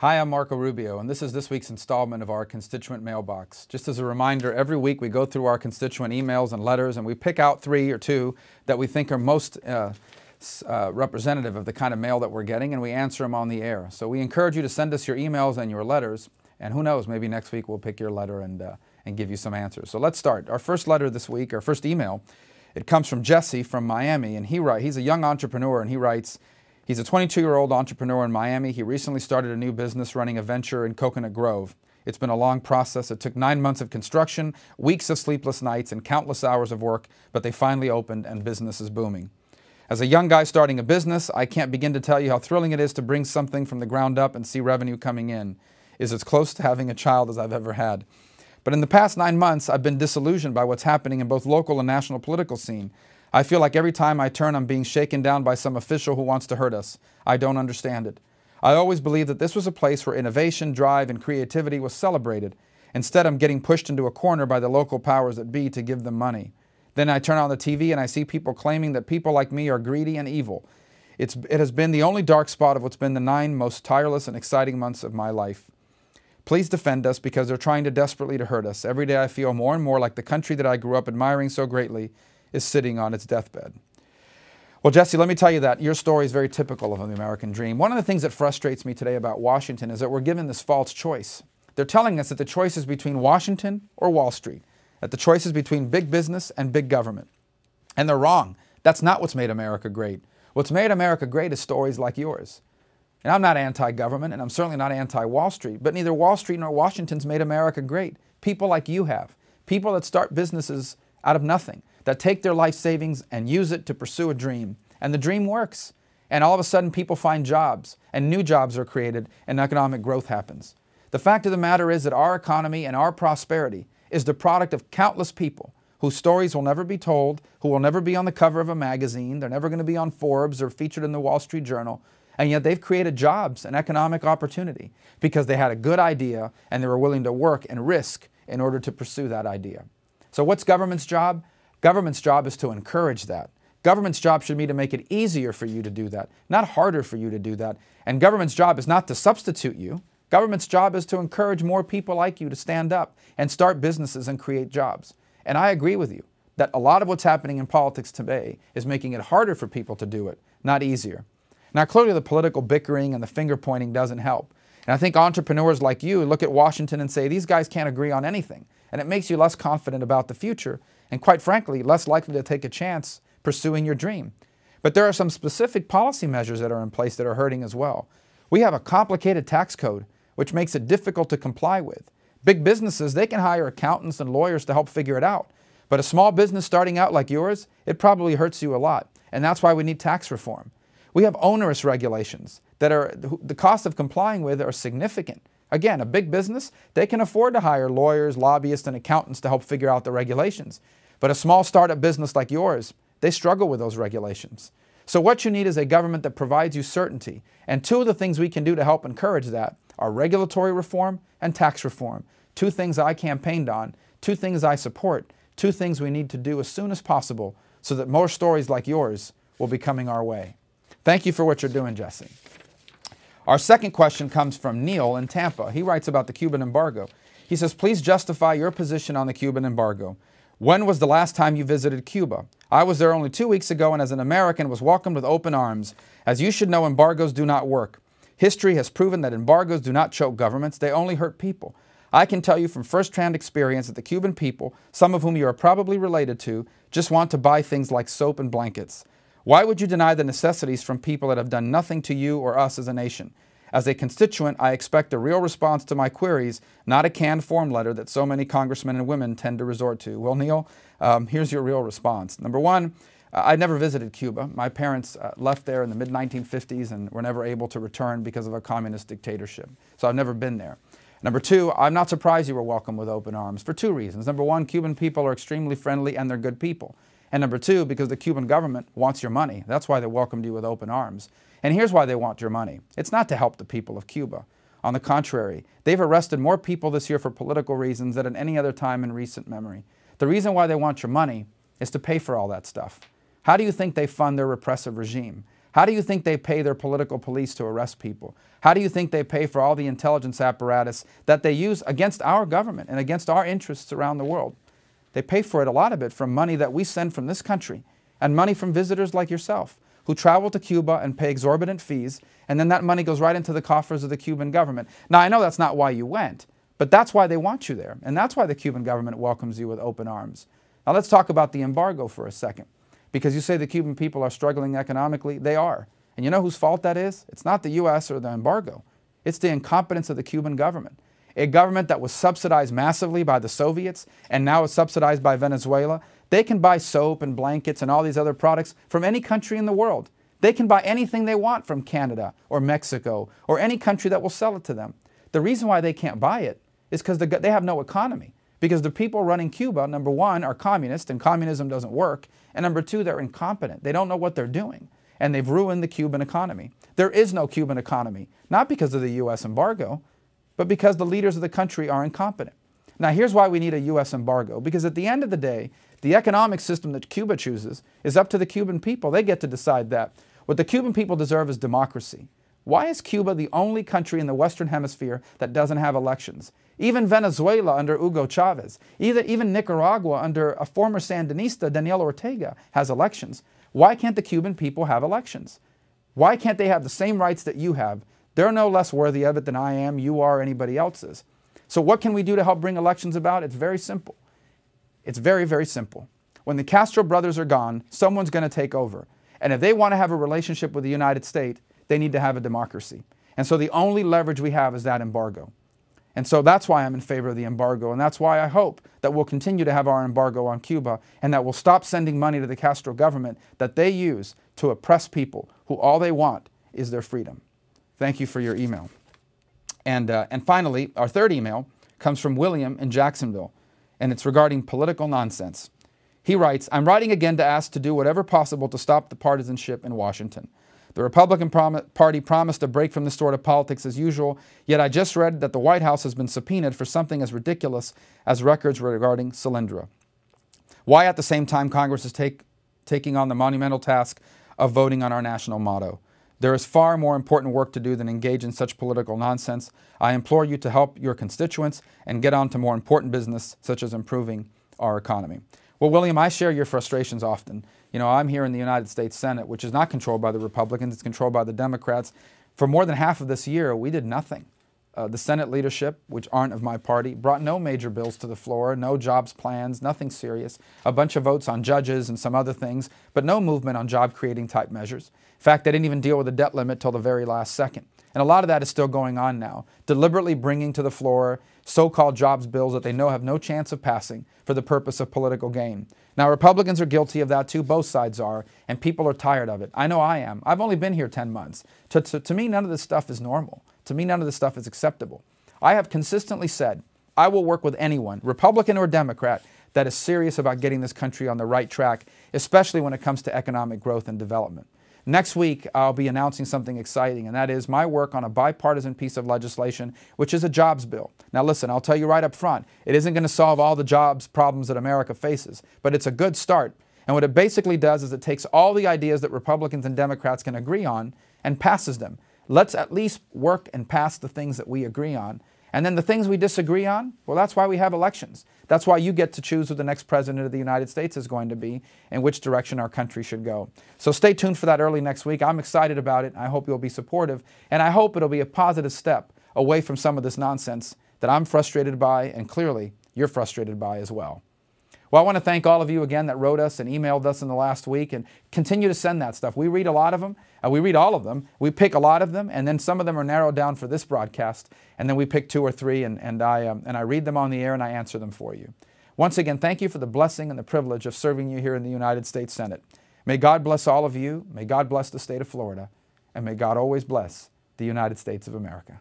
Hi, I'm Marco Rubio, and this is this week's installment of our constituent mailbox. Just as a reminder, every week we go through our constituent emails and letters and we pick out three or two that we think are most uh, uh, representative of the kind of mail that we're getting and we answer them on the air. So we encourage you to send us your emails and your letters, and who knows, maybe next week we'll pick your letter and, uh, and give you some answers. So let's start. Our first letter this week, our first email, it comes from Jesse from Miami, and he write, he's a young entrepreneur, and he writes, He's a 22 year old entrepreneur in Miami. He recently started a new business running a venture in Coconut Grove. It's been a long process. It took nine months of construction, weeks of sleepless nights, and countless hours of work, but they finally opened and business is booming. As a young guy starting a business, I can't begin to tell you how thrilling it is to bring something from the ground up and see revenue coming in. Is as close to having a child as I've ever had. But in the past nine months, I've been disillusioned by what's happening in both local and national political scene. I feel like every time I turn, I'm being shaken down by some official who wants to hurt us. I don't understand it. I always believed that this was a place where innovation, drive, and creativity was celebrated. Instead, I'm getting pushed into a corner by the local powers that be to give them money. Then I turn on the TV and I see people claiming that people like me are greedy and evil. It's, it has been the only dark spot of what's been the nine most tireless and exciting months of my life. Please defend us because they're trying to desperately to hurt us. Every day I feel more and more like the country that I grew up admiring so greatly is sitting on its deathbed. Well, Jesse, let me tell you that your story is very typical of the American dream. One of the things that frustrates me today about Washington is that we're given this false choice. They're telling us that the choice is between Washington or Wall Street, that the choice is between big business and big government. And they're wrong. That's not what's made America great. What's made America great is stories like yours. And I'm not anti government, and I'm certainly not anti Wall Street, but neither Wall Street nor Washington's made America great. People like you have, people that start businesses out of nothing, that take their life savings and use it to pursue a dream. And the dream works. And all of a sudden, people find jobs, and new jobs are created, and economic growth happens. The fact of the matter is that our economy and our prosperity is the product of countless people whose stories will never be told, who will never be on the cover of a magazine, they're never going to be on Forbes or featured in the Wall Street Journal, and yet they've created jobs and economic opportunity because they had a good idea and they were willing to work and risk in order to pursue that idea. So, what's government's job? Government's job is to encourage that. Government's job should be to make it easier for you to do that, not harder for you to do that. And government's job is not to substitute you. Government's job is to encourage more people like you to stand up and start businesses and create jobs. And I agree with you that a lot of what's happening in politics today is making it harder for people to do it, not easier. Now, clearly, the political bickering and the finger pointing doesn't help. And I think entrepreneurs like you look at Washington and say, these guys can't agree on anything. And it makes you less confident about the future and, quite frankly, less likely to take a chance pursuing your dream. But there are some specific policy measures that are in place that are hurting as well. We have a complicated tax code, which makes it difficult to comply with. Big businesses, they can hire accountants and lawyers to help figure it out. But a small business starting out like yours, it probably hurts you a lot. And that's why we need tax reform. We have onerous regulations that are the cost of complying with are significant. Again, a big business, they can afford to hire lawyers, lobbyists, and accountants to help figure out the regulations. But a small startup business like yours, they struggle with those regulations. So what you need is a government that provides you certainty. And two of the things we can do to help encourage that are regulatory reform and tax reform. Two things I campaigned on, two things I support, two things we need to do as soon as possible so that more stories like yours will be coming our way. Thank you for what you're doing, Jesse. Our second question comes from Neil in Tampa. He writes about the Cuban embargo. He says, Please justify your position on the Cuban embargo. When was the last time you visited Cuba? I was there only two weeks ago and as an American was welcomed with open arms. As you should know, embargoes do not work. History has proven that embargoes do not choke governments, they only hurt people. I can tell you from first-hand experience that the Cuban people, some of whom you are probably related to, just want to buy things like soap and blankets. Why would you deny the necessities from people that have done nothing to you or us as a nation? As a constituent, I expect a real response to my queries, not a canned form letter that so many congressmen and women tend to resort to. Well, Neil, um, here's your real response. Number one, uh, I never visited Cuba. My parents uh, left there in the mid 1950s and were never able to return because of a communist dictatorship. So I've never been there. Number two, I'm not surprised you were welcomed with open arms for two reasons. Number one, Cuban people are extremely friendly and they're good people. And number two, because the Cuban government wants your money. That's why they welcomed you with open arms. And here's why they want your money it's not to help the people of Cuba. On the contrary, they've arrested more people this year for political reasons than at any other time in recent memory. The reason why they want your money is to pay for all that stuff. How do you think they fund their repressive regime? How do you think they pay their political police to arrest people? How do you think they pay for all the intelligence apparatus that they use against our government and against our interests around the world? They pay for it, a lot of it, from money that we send from this country and money from visitors like yourself who travel to Cuba and pay exorbitant fees, and then that money goes right into the coffers of the Cuban government. Now, I know that's not why you went, but that's why they want you there, and that's why the Cuban government welcomes you with open arms. Now, let's talk about the embargo for a second. Because you say the Cuban people are struggling economically, they are. And you know whose fault that is? It's not the U.S. or the embargo. It's the incompetence of the Cuban government. A government that was subsidized massively by the Soviets and now is subsidized by Venezuela. They can buy soap and blankets and all these other products from any country in the world. They can buy anything they want from Canada or Mexico or any country that will sell it to them. The reason why they can't buy it is because they have no economy. Because the people running Cuba, number one, are communist and communism doesn't work. And number two, they're incompetent. They don't know what they're doing. And they've ruined the Cuban economy. There is no Cuban economy, not because of the U.S. embargo, but because the leaders of the country are incompetent. Now, here's why we need a U.S. embargo. Because at the end of the day, the economic system that Cuba chooses is up to the Cuban people. They get to decide that. What the Cuban people deserve is democracy. Why is Cuba the only country in the Western Hemisphere that doesn't have elections? Even Venezuela under Hugo Chavez, even, Nicaragua under a former Sandinista, Daniel Ortega, has elections. Why can't the Cuban people have elections? Why can't they have the same rights that you have? They're no less worthy of it than I am, you are, anybody else is. So, what can we do to help bring elections about? It's very simple. It's very, very simple. When the Castro brothers are gone, someone's going to take over. And if they want to have a relationship with the United States, they need to have a democracy. And so the only leverage we have is that embargo. And so that's why I'm in favor of the embargo. And that's why I hope that we'll continue to have our embargo on Cuba and that we'll stop sending money to the Castro government that they use to oppress people who all they want is their freedom. Thank you for your email. And, uh, and finally, our third email comes from William in Jacksonville, and it's regarding political nonsense. He writes, I'm writing again to ask to do whatever possible to stop the partisanship in Washington. The Republican prom Party promised a break from this sort of politics as usual, yet I just read that the White House has been subpoenaed for something as ridiculous as records regarding Solyndra. Why at the same time Congress is take, taking on the monumental task of voting on our national motto? There is far more important work to do than engage in such political nonsense. I implore you to help your constituents and get on to more important business, such as improving our economy. Well, William, I share your frustrations often. You know, I'm here in the United States Senate, which is not controlled by the Republicans, it's controlled by the Democrats. For more than half of this year, we did nothing. Uh, the Senate leadership, which aren't of my party, brought no major bills to the floor, no jobs plans, nothing serious, a bunch of votes on judges and some other things, but no movement on job creating type measures. In fact, they didn't even deal with the debt limit till the very last second. And a lot of that is still going on now, deliberately bringing to the floor so called jobs bills that they know have no chance of passing for the purpose of political gain. Now, Republicans are guilty of that too. Both sides are, and people are tired of it. I know I am. I've only been here 10 months. To, to, to me, none of this stuff is normal. To me, none of this stuff is acceptable. I have consistently said I will work with anyone, Republican or Democrat, that is serious about getting this country on the right track, especially when it comes to economic growth and development. Next week, I'll be announcing something exciting, and that is my work on a bipartisan piece of legislation, which is a jobs bill. Now, listen, I'll tell you right up front, it isn't going to solve all the jobs problems that America faces, but it's a good start. And what it basically does is it takes all the ideas that Republicans and Democrats can agree on and passes them. Let's at least work and pass the things that we agree on. And then the things we disagree on, well, that's why we have elections. That's why you get to choose who the next president of the United States is going to be and which direction our country should go. So stay tuned for that early next week. I'm excited about it. I hope you'll be supportive. And I hope it'll be a positive step away from some of this nonsense that I'm frustrated by and clearly you're frustrated by as well. Well, I want to thank all of you again that wrote us and emailed us in the last week and continue to send that stuff. We read a lot of them. Uh, we read all of them. We pick a lot of them, and then some of them are narrowed down for this broadcast. And then we pick two or three, and, and, I, um, and I read them on the air and I answer them for you. Once again, thank you for the blessing and the privilege of serving you here in the United States Senate. May God bless all of you. May God bless the state of Florida. And may God always bless the United States of America.